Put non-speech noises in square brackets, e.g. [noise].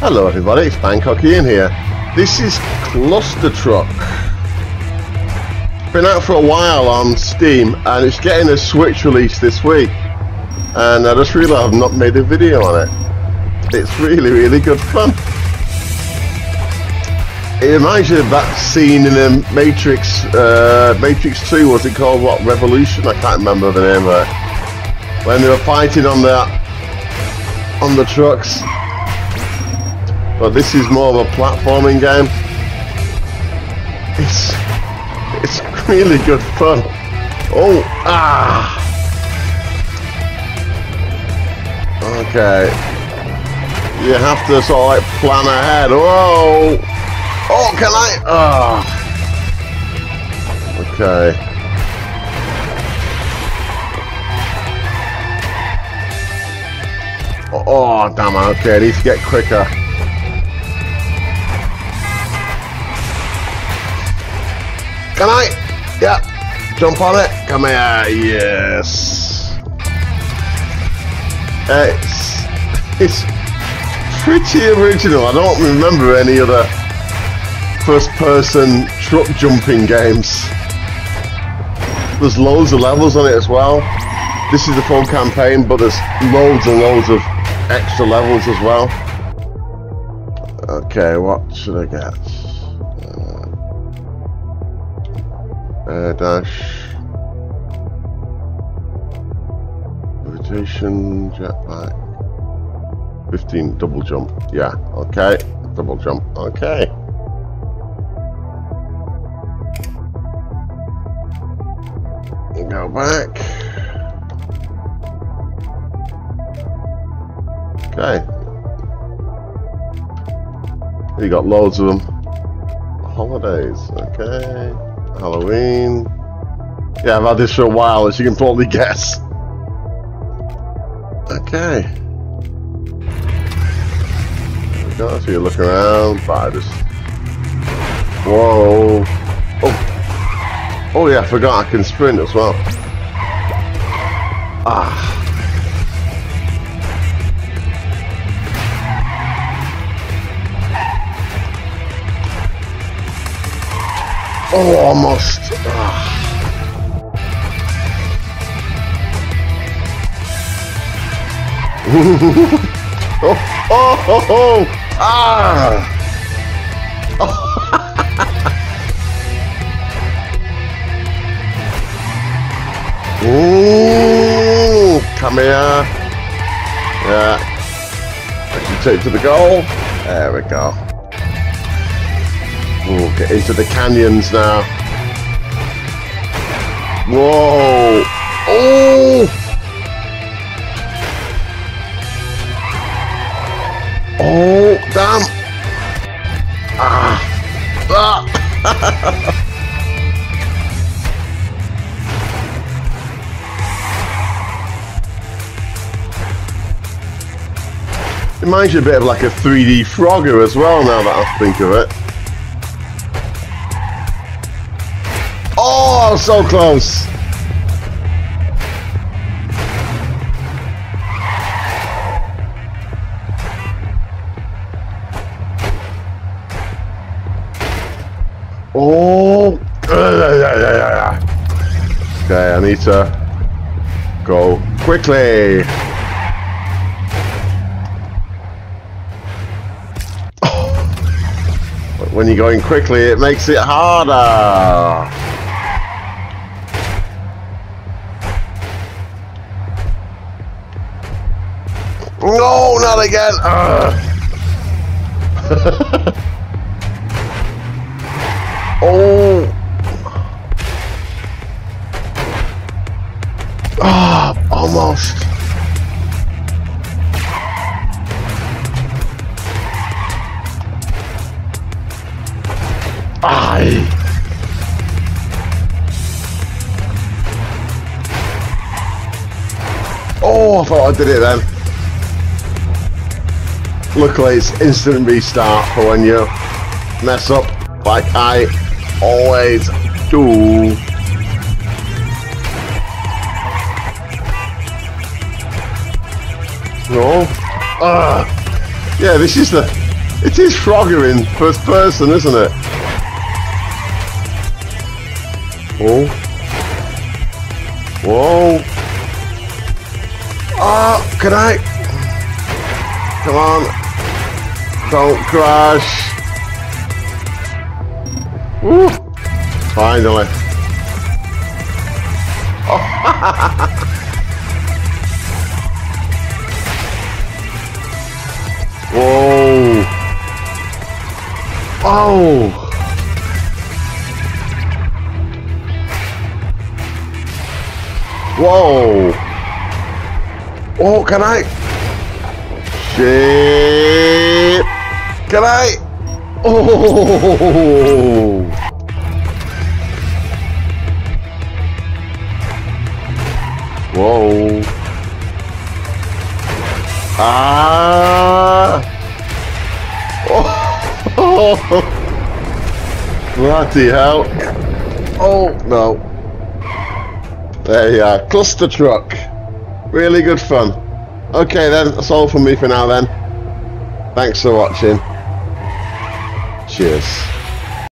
Hello everybody, it's Bangkokian here. This is Clustertruck. Been out for a while on Steam and it's getting a Switch release this week. And I just realised I've not made a video on it. It's really, really good fun. It reminds you of that scene in the Matrix, uh, Matrix 2, was it called what, Revolution? I can't remember the name of it. When they were fighting on the, on the trucks. But this is more of a platforming game. It's, it's really good fun. Oh, ah! Okay. You have to sort of like plan ahead. Whoa! Oh, can I? Ah. Okay. Oh, oh, damn it. Okay, I need to get quicker. Can I? Yeah. Jump on it. Come here. Yes. It's, it's pretty original. I don't remember any other first-person truck jumping games. There's loads of levels on it as well. This is the full campaign, but there's loads and loads of extra levels as well. Okay, what should I get? Uh, dash. Levitation, jetpack. 15 double jump. Yeah, okay. Double jump. Okay. Go back. Okay. You got loads of them. Holidays. Okay. Halloween. Yeah, I've had this for a while, as you can probably guess. Okay. Go. So you look around, I just. Whoa. Oh. Oh yeah, I forgot I can sprint as well. Ah. Oh, almost. Ah. oh, oh, oh, oh, ah. Ooh, come here. Yeah. Take to the goal. There we go. Ooh, get into the canyons now. Whoa. Oh. Oh, damn. Ah. [laughs] Ah. Reminds you a bit of like a 3D Frogger as well, now that I think of it. Oh, so close! Oh! Okay, I need to go quickly. Oh. when you're going quickly, it makes it harder. No, not again. [laughs] oh. Ah, oh, almost. Aye. Oh, I thought I did it then. Luckily, it's instant restart for when you mess up, like I always do. No. Ah. Yeah, this is the It is Frogger in first person, isn't it? Oh. Whoa. Oh, can I? Come on. Don't crash. Woo. Finally. [laughs] Whoa. Oh. Whoa. Oh, can I? Shit. Can I? Oh. Whoa. Ah. Oh. [laughs] Bloody hell. Oh, no. There you are. Clustertruck. Really good fun. Okay then, that's all from me for now then. Thanks for watching. Cheers.